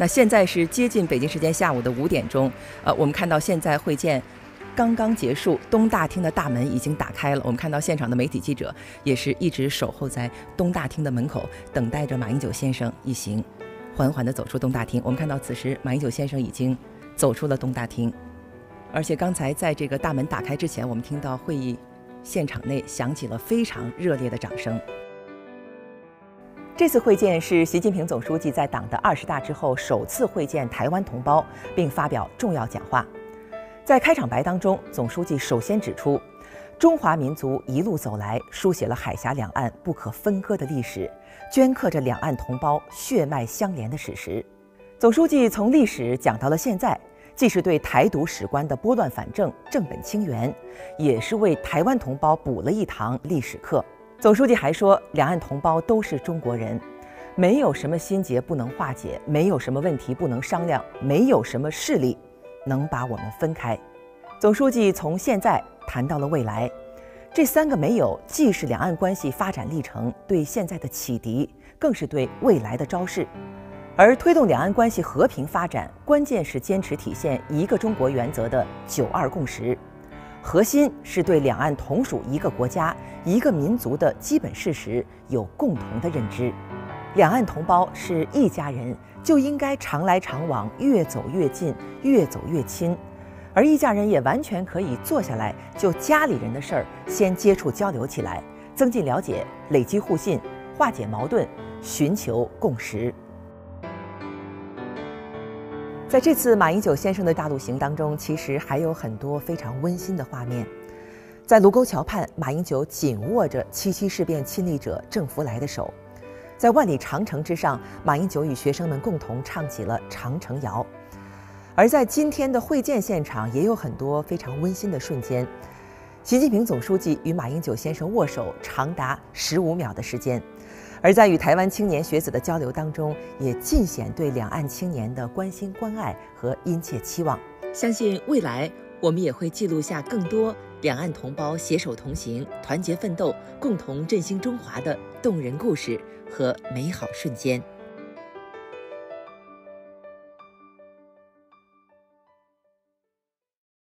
那现在是接近北京时间下午的五点钟，呃，我们看到现在会见刚刚结束，东大厅的大门已经打开了。我们看到现场的媒体记者也是一直守候在东大厅的门口，等待着马英九先生一行缓缓地走出东大厅。我们看到此时马英九先生已经走出了东大厅，而且刚才在这个大门打开之前，我们听到会议现场内响起了非常热烈的掌声。这次会见是习近平总书记在党的二十大之后首次会见台湾同胞，并发表重要讲话。在开场白当中，总书记首先指出，中华民族一路走来，书写了海峡两岸不可分割的历史，镌刻着两岸同胞血脉相连的史实。总书记从历史讲到了现在，既是对台独史观的拨乱反正、正本清源，也是为台湾同胞补了一堂历史课。总书记还说，两岸同胞都是中国人，没有什么心结不能化解，没有什么问题不能商量，没有什么势力能把我们分开。总书记从现在谈到了未来，这三个没有，既是两岸关系发展历程对现在的启迪，更是对未来的昭示。而推动两岸关系和平发展，关键是坚持体现一个中国原则的“九二共识”。核心是对两岸同属一个国家、一个民族的基本事实有共同的认知。两岸同胞是一家人，就应该常来常往，越走越近，越走越亲。而一家人也完全可以坐下来，就家里人的事儿先接触交流起来，增进了解，累积互信，化解矛盾，寻求共识。在这次马英九先生的大陆行当中，其实还有很多非常温馨的画面。在卢沟桥畔，马英九紧握着七七事变亲历者郑福来的手；在万里长城之上，马英九与学生们共同唱起了《长城谣》。而在今天的会见现场，也有很多非常温馨的瞬间。习近平总书记与马英九先生握手长达十五秒的时间。而在与台湾青年学子的交流当中，也尽显对两岸青年的关心关爱和殷切期望。相信未来我们也会记录下更多两岸同胞携手同行、团结奋斗、共同振兴中华的动人故事和美好瞬间。